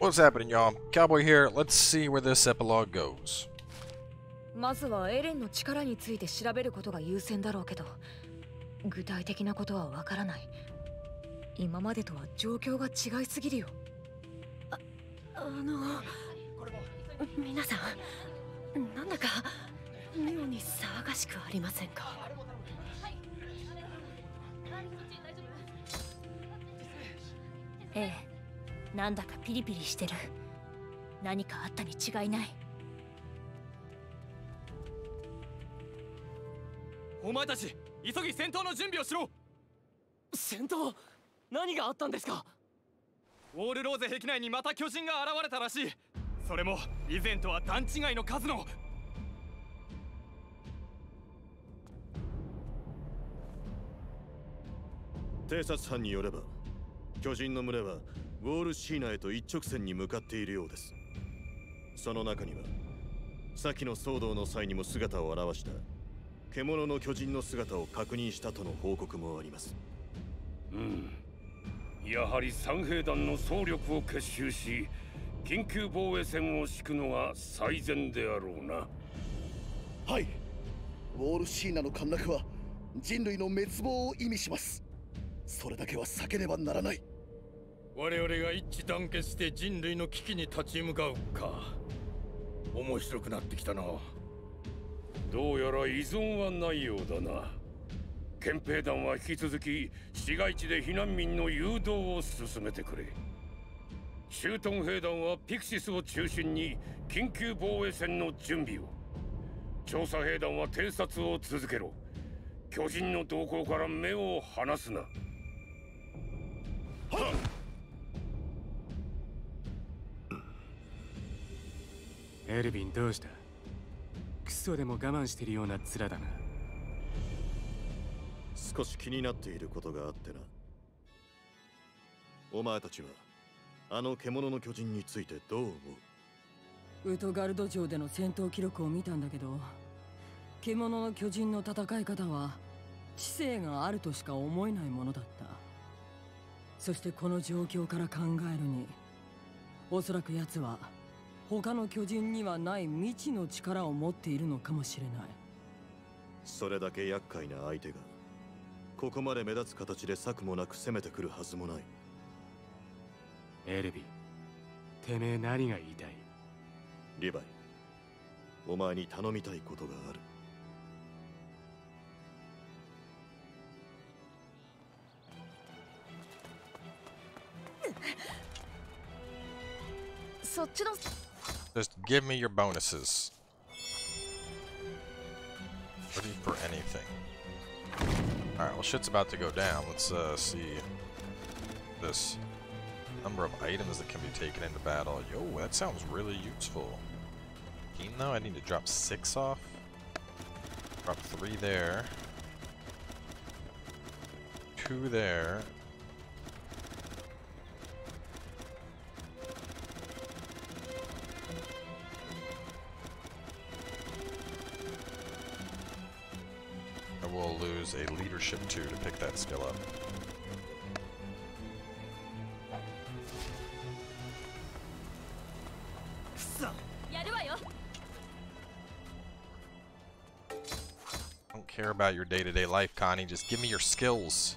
What's happening, y'all? Cowboy here. Let's see where this epilogue goes. まずはエレンの力について調べることが優先だろうけど具体的なことはわからない今までとは状況が違いすぎるよああの皆さんなんだか妙に騒がしくありませんか？ええなんだかピリピリしてる。何かあったに違いない。お前たち急ぎ戦闘の準備をしろ。戦闘？何があったんですか？ウォールローゼ壁内にまた巨人が現れたらしい。それも以前とは段違いの数の。偵察班によれば巨人の群れはウォールシーナへと一直線に向かっているようです。その中には先の騒動の際にも姿を現した獣の巨人の姿を確認したとの報告もあります。うん。やはり三兵団の総力を結集し緊急防衛線を敷くのが最善であろうな。はい。ウォールシーナの陥落は人類の滅亡を意味します。それだけは避けねばならない我々が一致団結して人類の危機に立ち向かうか。面白くなってきたな。どうやら依存はないようだな。憲兵団は引き続き市街地で避難民の誘導を進めてくれ。シュートン兵団はピクシスを中心に緊急防衛戦の準備を。調査兵団は偵察を続けろ。巨人の動向から目を離すな。エルヴィンどうした？クソでも我慢してるような面だな。少し気になっていることがあってな。お前たちはあの獣の巨人についてどう思う？ウトガルド城での戦闘記録を見たんだけど獣の巨人の戦い方は知性があるとしか思えないものだった。そしてこの状況から考えるにおそらく奴は他の巨人にはない未知の力を持っているのかもしれない。それだけ厄介な相手がここまで目立つ形で策もなく攻めてくるはずもない。エルビてめえ何が言いたい？リヴァイお前に頼みたいことがある。そっちの Just give me your bonuses. Ready for anything. Alright, well shit's about to go down. Let's uh, see this number of items that can be taken into battle. Yo, that sounds really useful. Keen though, I need to drop six off. Drop three there. Two there. Will lose a leadership 2 to pick that skill up. Don't care about your day-to-day life, Connie. Just give me your skills.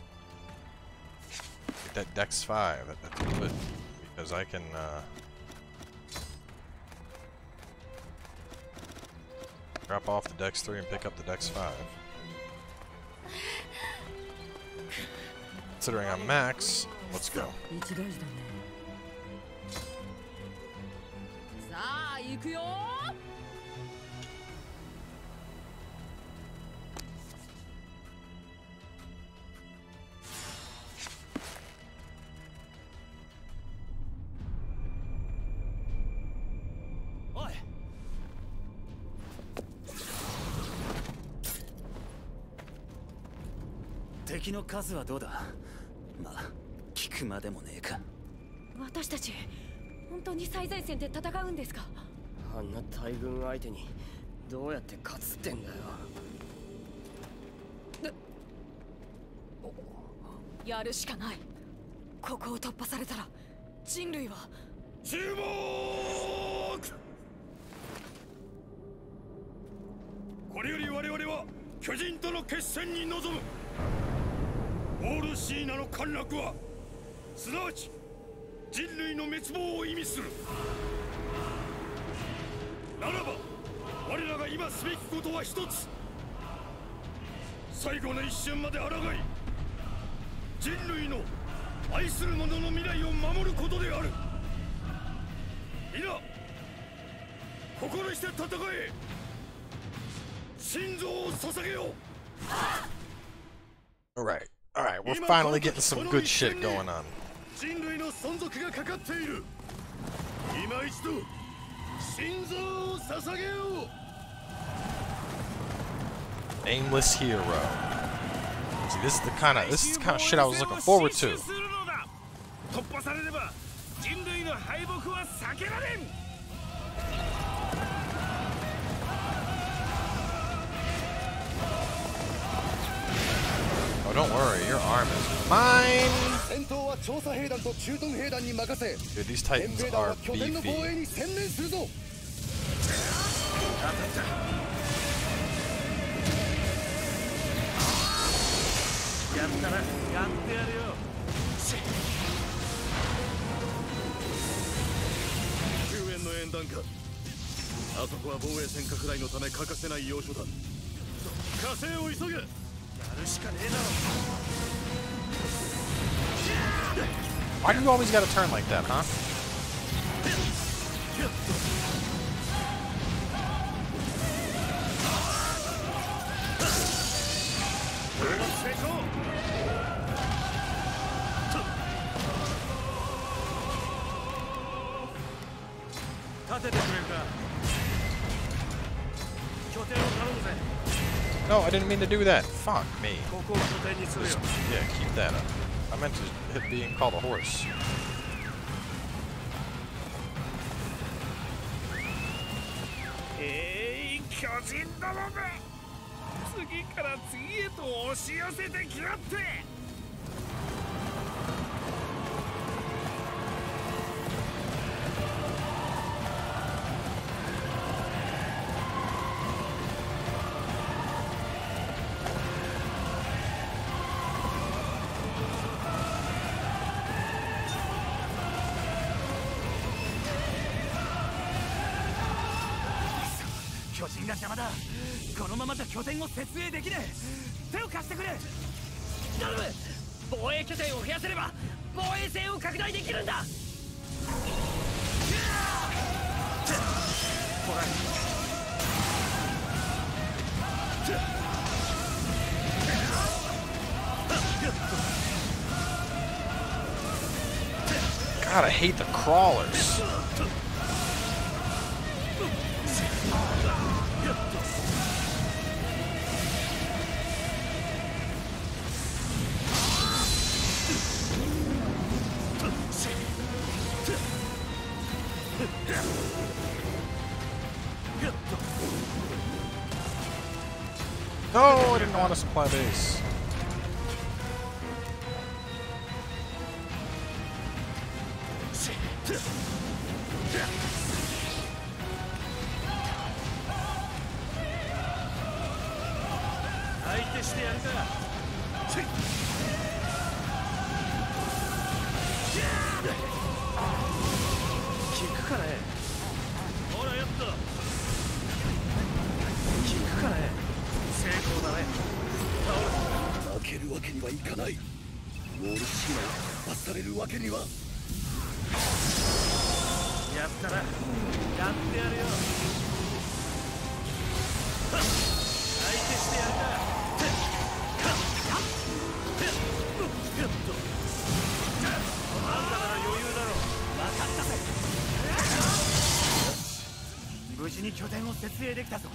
Get that Dex 5. That, that's good. Because I can, uh... Drop off the Dex 3 and pick up the Dex 5. Considering I'm max, let's go. 一大事だねさあ行くよおい敵の数はどうだまあ 聞くまでもねえか。私たち本当に最前線で戦うんですか？あんな大軍相手にどうやって勝つってんだよ。やるしかない。ここを突破されたら人類は。注目！これより我々は巨人との決戦に臨む。ウォールシーナの陥落はすなわち人類の滅亡を意味する。ならば我らが今すべきことは一つ。最後の一瞬まで抗い人類の愛する者の未来を守ることである。皆心して戦え。心臓を捧げよう。Alright, alright, we're finally getting some good shit going on. 人類の存続がかかっている今一度心臓を捧げよう Aimless hero. See, this is the kind of this is the kind of shit I was looking forward to. 突破されれば人類の敗北は避けられん Oh, don't worry, your arm is mine. 戦闘は調査兵団と駐屯兵団に任せ Dude, these 憲 titans are は拠点の防衛 beefy. Why do you always gotta turn like that, huh? No, I didn't mean to do that. Fuck me. Just- yeah, keep that up. I meant to hit being called a horse. えい巨人どもめ次から次へと押し寄せてきやって 邪魔だ。このままじゃ拠点を設営できねえ。手を貸してくれ。頼む。防衛拠点を増やせれば防衛線を拡大できるんだ。ほら God, I hate the crawlers. To supply base.「相るわけには。やったらやってやるよ。相手してやるか。あんたなら余裕だろ分かったぜ無事に拠点を設営できたぞ。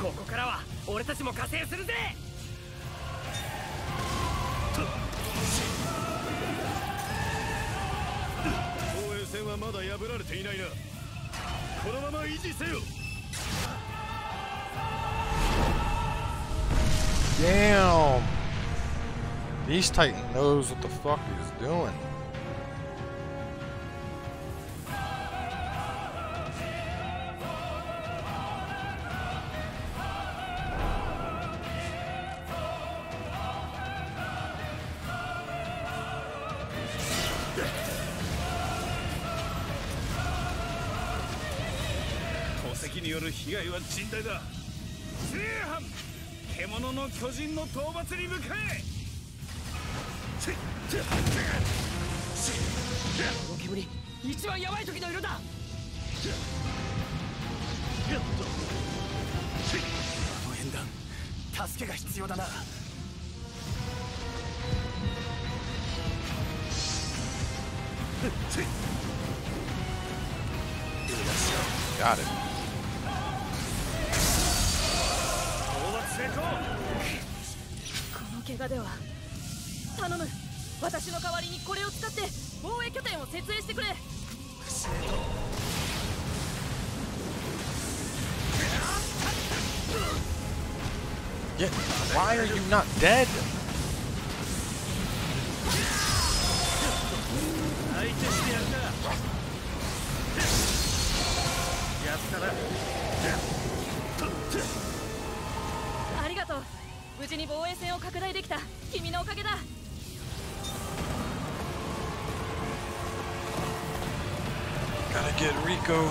ここからは俺たちも加勢するぜ。線はまだ破られていないなこのまま維持せよ Damn! Beast Titan knows what the fuck he's doing. 被害は甚大だ。正反。獣の巨人の討伐に向かえ。この煙一番ヤバい時の色だ。あの縁談助けが必要だな。Got it. では。頼む。私の代わりにこれを使って防衛拠点を設営してくれ。Yeah, why are you not dead? 君のおかげだ。Gotta get Rico.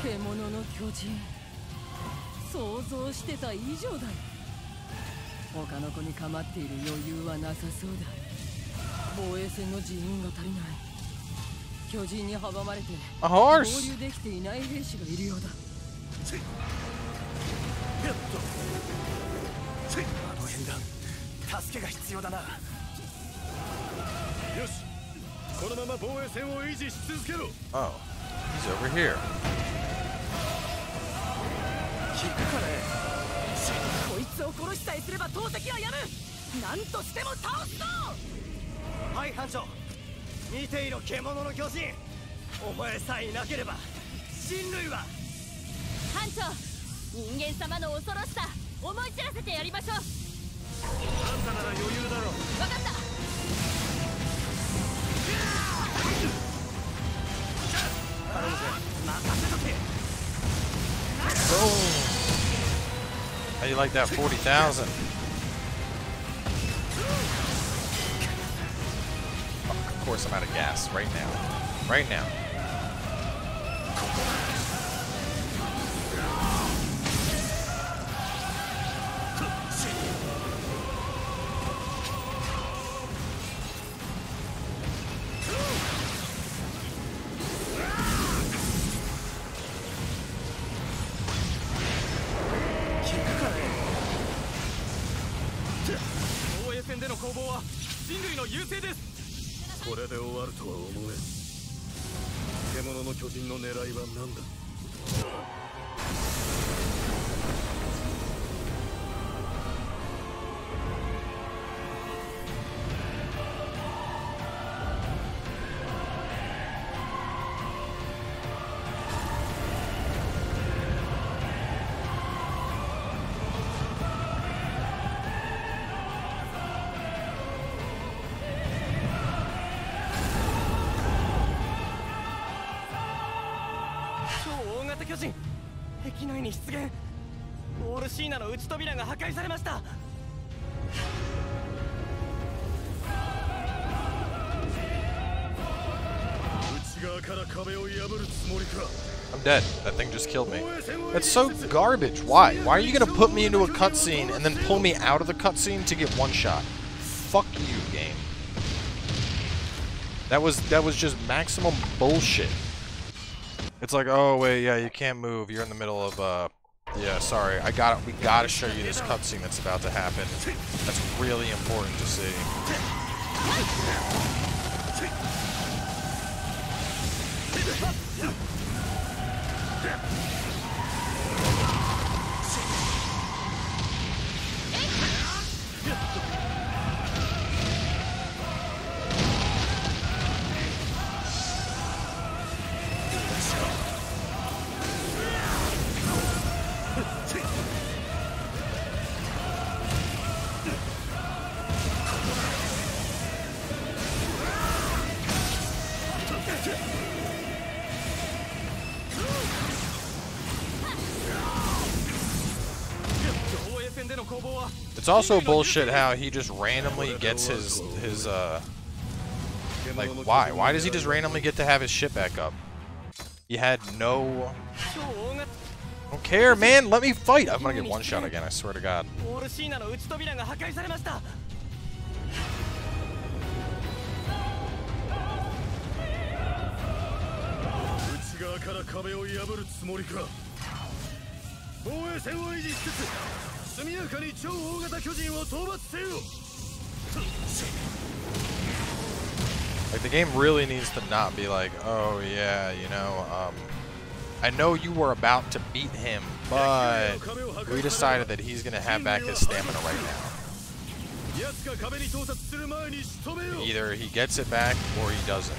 獣。の巨人想像してた以上だよ。他の子に構っている余裕はなさそうだ。防衛戦の人員が足りない。巨人に阻まれて合.流できていない兵士がいるようだあの縁談助けが必要だな。よし。このまま防衛線を維持し続けろ。Oh, he's over here. 聞くかねこいつを殺しさえすれば投石はやとしても倒すぞ。はい班長。見ていろ獣の巨人。お前さえいなければ。人類は。班長人間様の恐ろしさ思い知らせてやりましょうあんたなら余裕だろ分かった頼むぜ任せとけ How you like that 40,000? Oh, of course I'm out of gas right now. Right now. 巨人壁内に出現ウォールシーナの内扉が破壊されました内側から壁を破るつもりか I'm dead. That thing just killed me. That's so garbage. Why? Why are you gonna put me into a cutscene and then pull me out of the cutscene to get one shot? Fuck you, game. That was that was just maximum bullshit. It's like, oh wait, yeah, you can't move. You're in the middle of uh yeah, sorry. I got it. We got to show you this cutscene that's about to happen. That's really important to see. It's also bullshit how he just randomly gets his his uh Like, why? Why does he just randomly get to have his shit back up? He had no... Don't care, man. Let me fight. I'm gonna get one shot again. I swear to God. ウォールシーナの内扉が破壊されました内側から壁を破るつもりか防衛線を維持しつつ速やかに超大型巨人を討伐せよ Like the game really needs to not be like, oh yeah, you know, um, I know you were about to beat him, but we decided that he's gonna have back his stamina right now. 奴が壁に到達する前に仕留めよ Either he gets it back or he doesn't.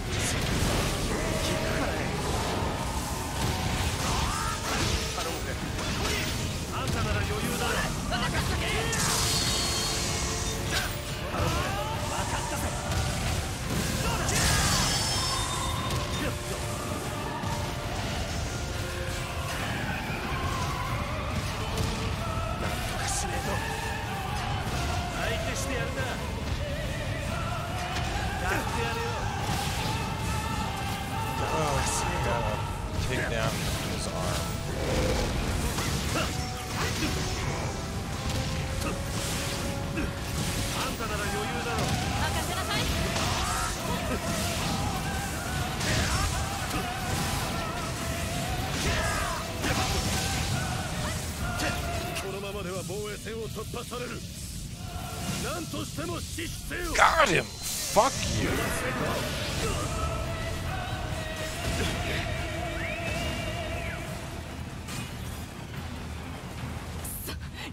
Got him! Fuck you!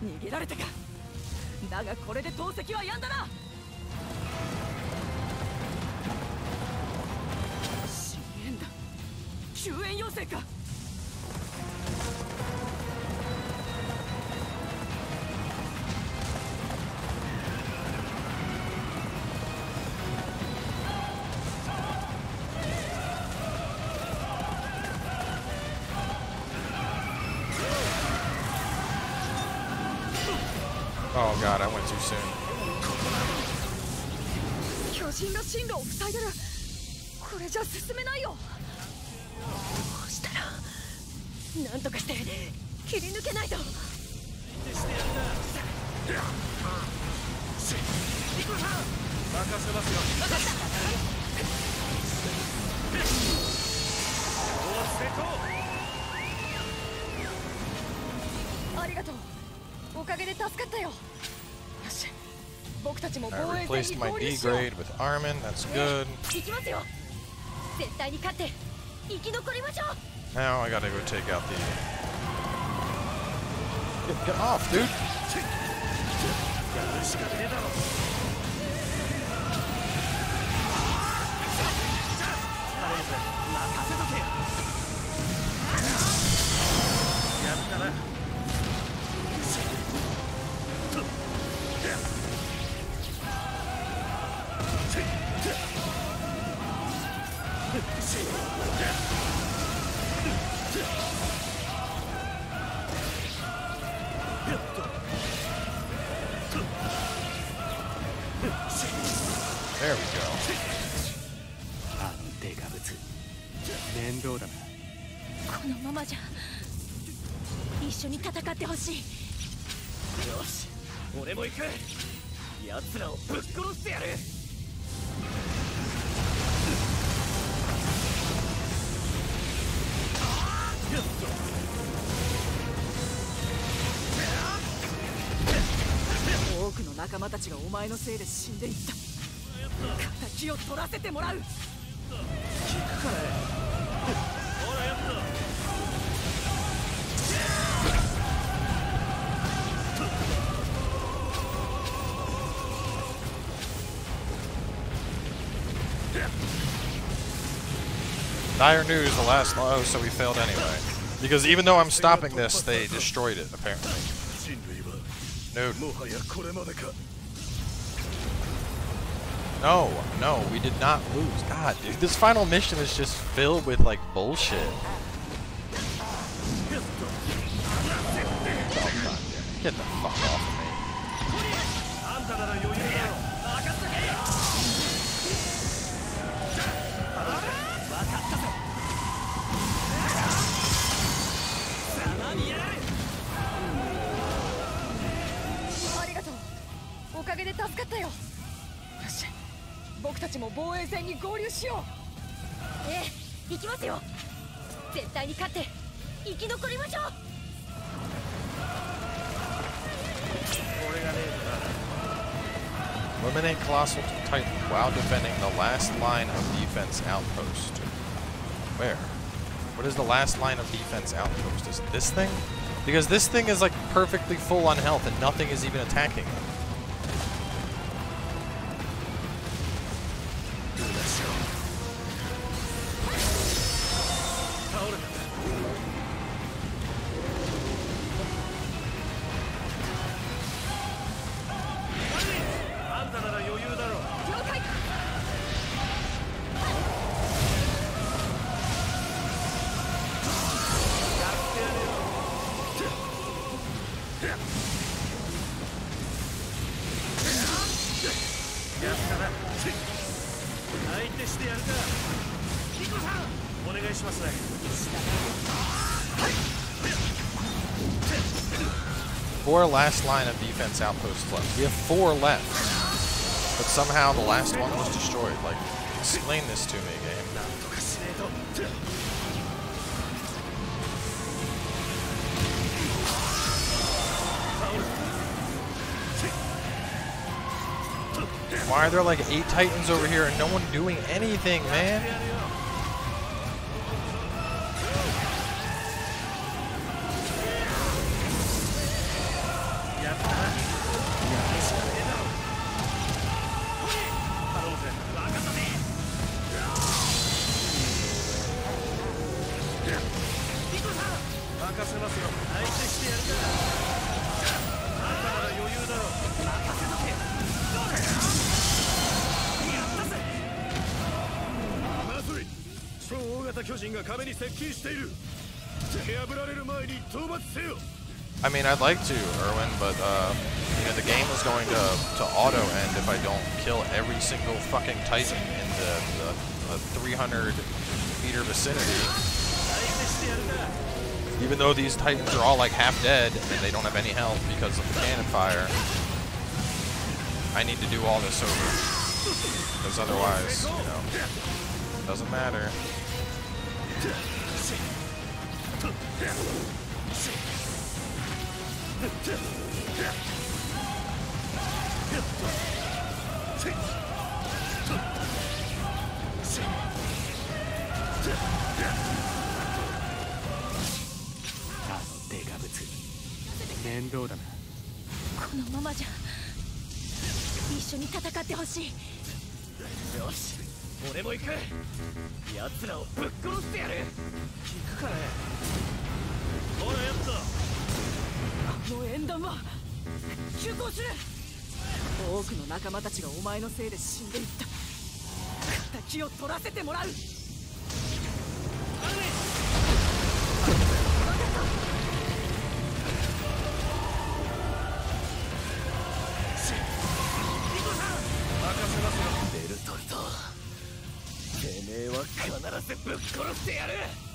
逃げられたか。だがこれで投石はやんだな。深淵だ。救援要請か god, I went too soon. 巨人が進路を塞いでる。これじゃ進めないよ。どうしたらなんとかして切り抜けないと。任せますよ。分かった。お瀬戸ありがとう。おかげで助かったよ僕たちも I 防衛 replaced 戦に my 合 D 流しよう grade with Armin. That's good. 行きますよ絶対に勝って生き残りましょう Now I gotta go take out the. Get, get off, dude! も行く。奴らをぶっ殺してやる。多くの仲間たちがお前のせいで死んでいった。敵を取らせてもらう。Dire news, the last... Oh, so we failed anyway. Because even though I'm stopping this, they destroyed it, apparently. No, no, we did not lose. God, dude, this final mission is just filled with, like, bullshit. Get the fuck off of me. よし僕たちも防衛戦に合流しようええ行きますよ絶対に勝って生き残りましょう俺がねえ Eliminate Colossal Titan while defending the last line of defense outpost. Where? What is the last line of defense outpost? Is it this thing? Because this thing is like perfectly full on health and nothing is even attacking it. Four last line of defense outposts left. We have four left. But somehow the last one was destroyed. Like, explain this to me, game. Why are there like eight titans over here and no one doing anything, man? I mean, I'd like to, Erwin, but uh, you know, the game is going to, to auto end if I don't kill every single fucking Titan in the, the, the 300 meter vicinity. Even though these Titans are all like half dead and they don't have any health because of the cannon fire, I need to do all this over. Because otherwise, you know, doesn't matter. Mendo だなこのままじゃ一緒に戦ってほしい俺も行く奴らをぶっ殺してやる。行くかね？ほらやつだあの縁談は急行する。多くの仲間たちがお前のせいで死んでいった。敵を取らせてもらう。殺してやる！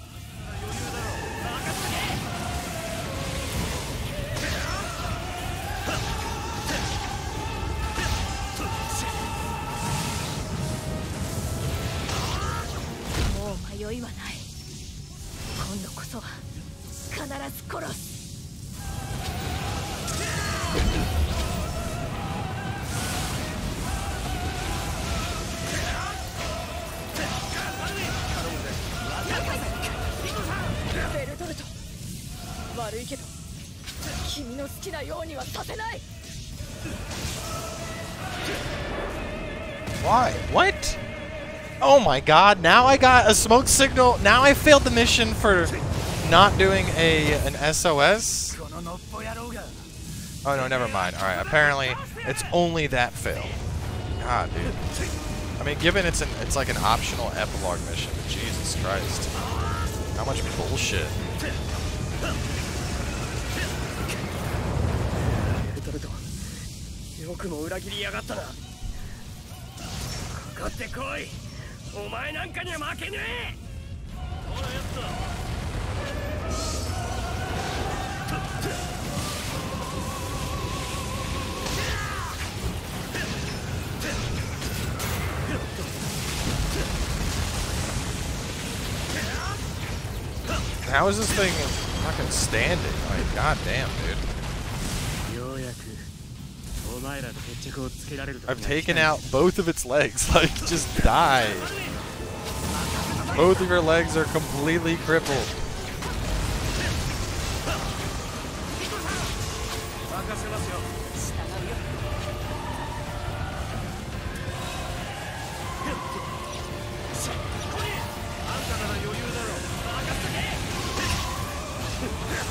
My god, now I got a smoke signal. Now I failed the mission for not doing a an SOS? Oh no, never mind. Alright, apparently it's only that fail. God, dude. I mean, given it's an it's like an optional epilogue mission, Jesus Christ. How much bullshit. お前なんかには負けねえほらやつだ How is this thing fucking standing? Like, goddamn, dude. I've taken out both of its legs. Like, just die. Both of your legs are completely crippled.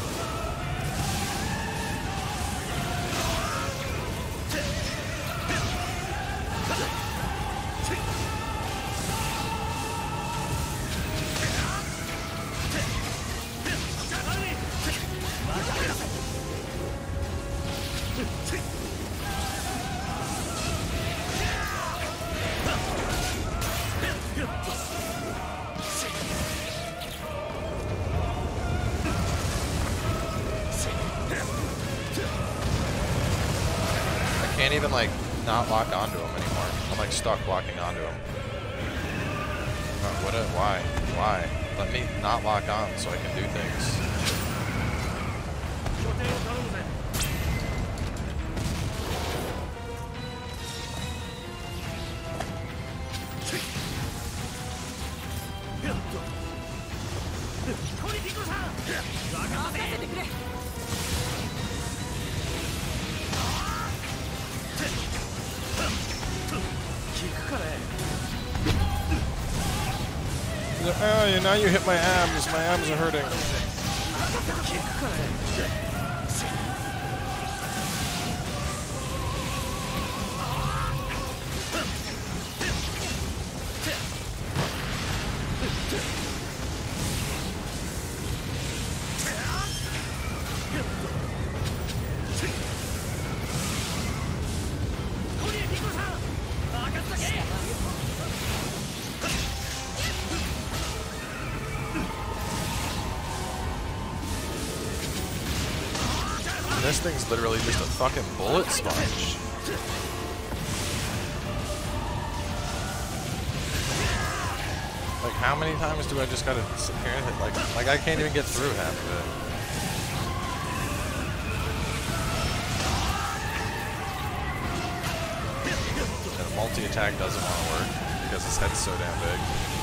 can't even, like, not lock onto him anymore. I'm, like, stuck locking onto him. Uh, what? A, why? Why? Let me not lock on so I can do things. Hit my abs. My abs are hurting. This thing's literally just a fucking bullet sponge. Like, how many times do I just gotta sit here and hit? Like, like I can't even get through half of it. And the multi-attack doesn't want to work because his head's so damn big.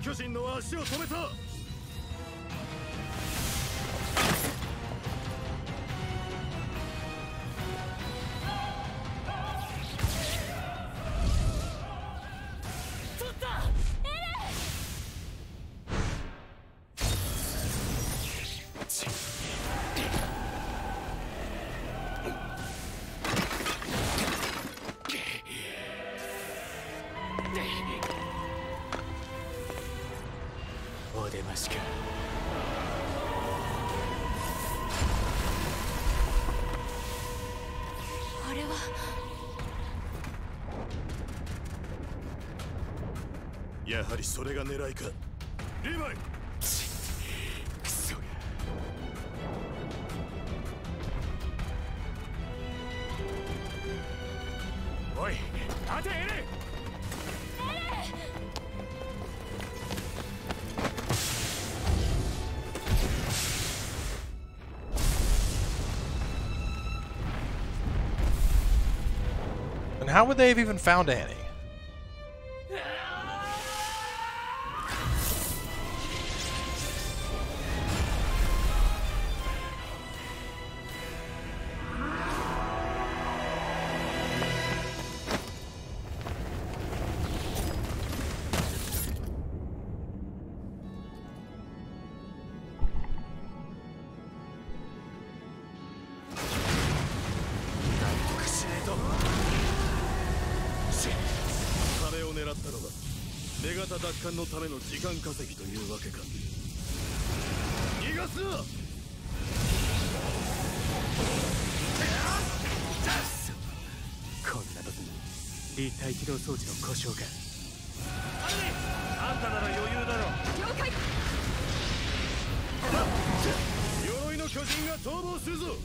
巨人の足を止めた。やはりそれが狙いかリヴァイクソがおい立てエレン And how would they have even found Annie? 装置の故障か。あんたなら余裕だろ了解。鎧の巨人が逃亡するぞ。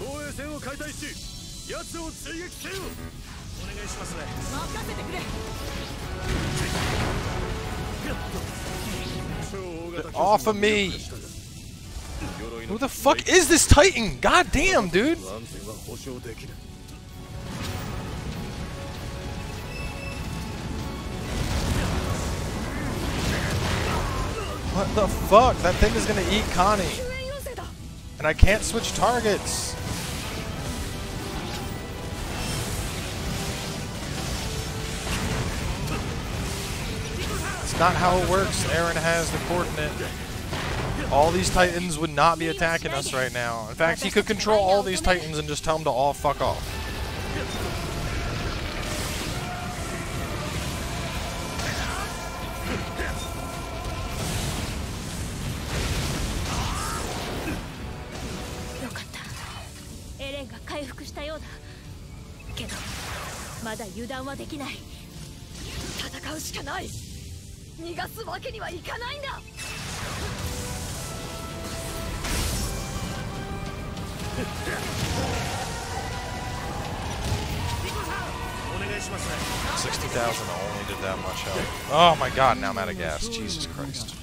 防衛線を解体し奴を追撃せよ。お願いしますね。任せてくれ。Off of me! Who the fuck is this Titan? God damn, dude! What the fuck? That thing is gonna eat Connie. And I can't switch targets. It's not how it works. Aaron has the coordinate. All these titans would not be attacking us right now. In fact, he could control all these titans and just tell them to all fuck off. はできない戦うしかない逃がすわけにはいかないんだお願いしますね60,000 only did that much help. Oh my god, now I'm out of gas. Jesus Christ.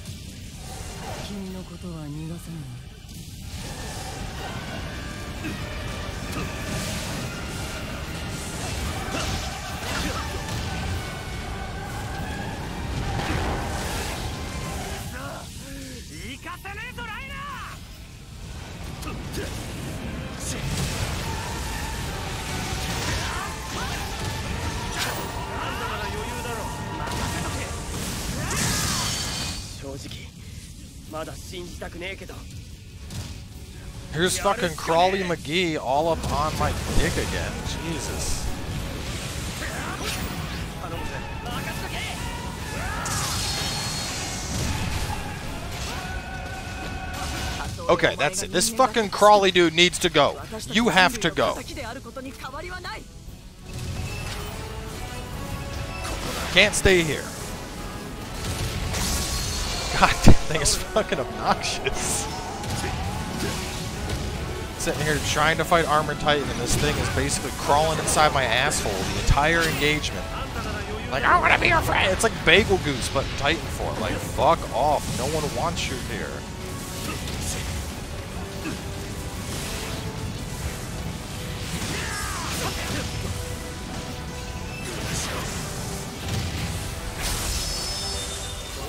Here's fucking Crawly McGee all up on my dick again. Jesus. Okay, that's it. This fucking Crawly dude needs to go. You have to go. Can't stay here. God, that thing is fucking obnoxious. Sitting here trying to fight Armored Titan, and this thing is basically crawling inside my asshole the entire engagement. Like, I want to be your friend! It's like Bagel Goose, but in Titan form. Like, fuck off. No one wants you here.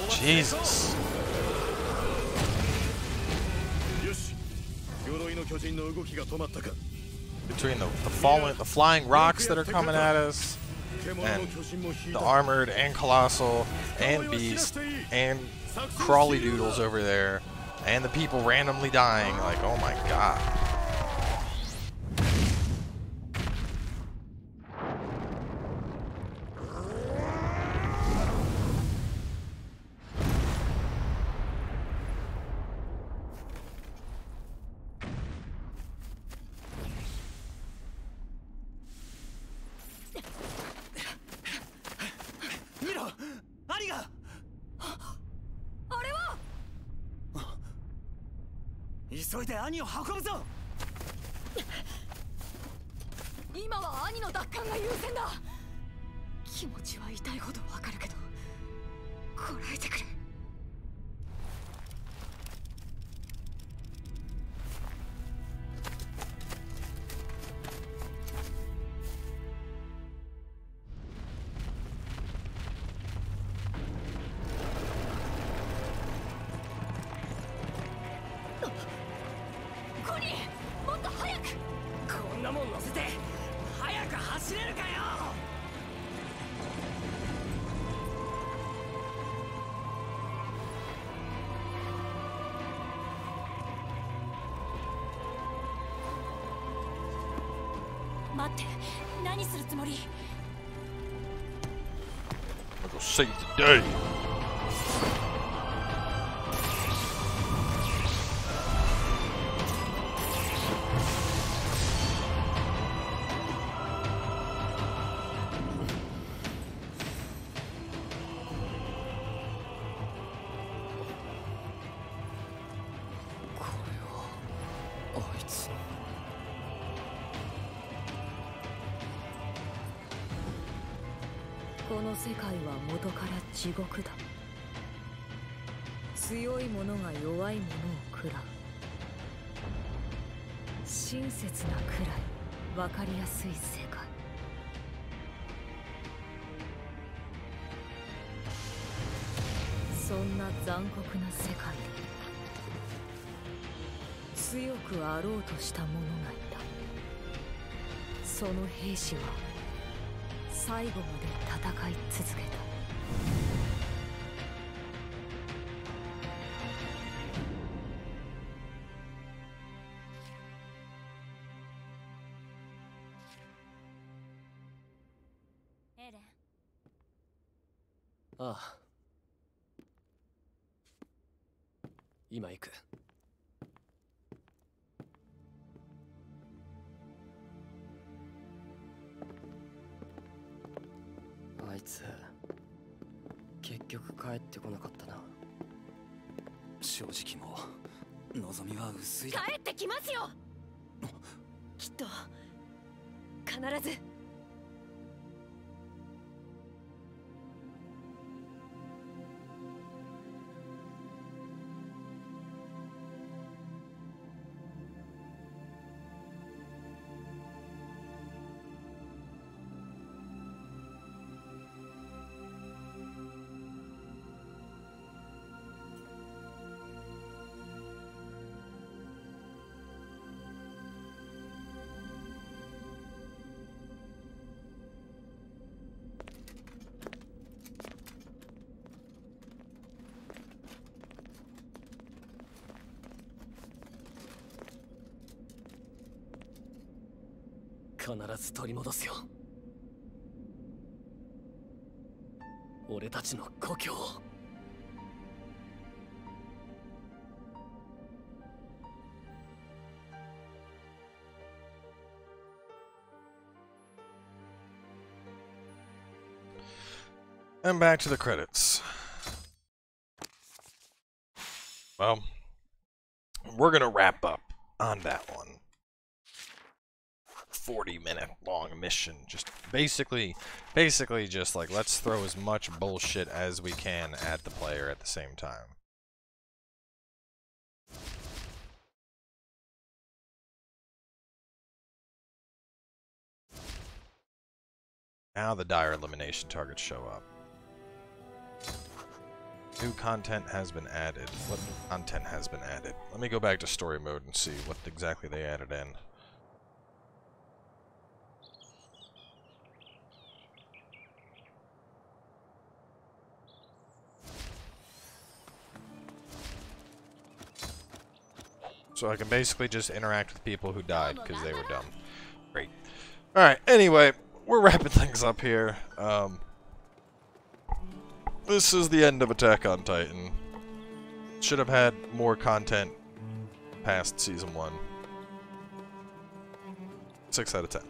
Jesus. Between the, the falling, the flying rocks that are coming at us, and the armored and colossal and beast and crawly doodles over there, and the people randomly dying, like, oh my god. 見ろ。兄が。あれは。急いで兄を運ぶぞ。今は兄の奪還が優先だ。気持ちは痛いほどわかるけどこらえてくれ day. この世界は元から地獄だ。強い者が弱い者を食らう。親切なくらい分かりやすい世界。そんな残酷な世界で強くあろうとした者がいた。その兵士は最後まで戦い続けた。いつ結局帰ってこなかったな。正直もう望みは薄い。帰ってきますよ。きっと必ずず取り戻すよ俺たちの故郷を And back to the credits. Well, we're gonna wrap up on that one. 40 minute long mission. Just basically, basically just like, let's throw as much bullshit as we can at the player at the same time. Now the dire elimination targets show up. New content has been added. What content has been added? Let me go back to story mode and see what exactly they added in. So I can basically just interact with people who died because they were dumb. Great. Alright, anyway, we're wrapping things up here. Um, this is the end of Attack on Titan. Should have had more content past Season 1. 6 out of 10.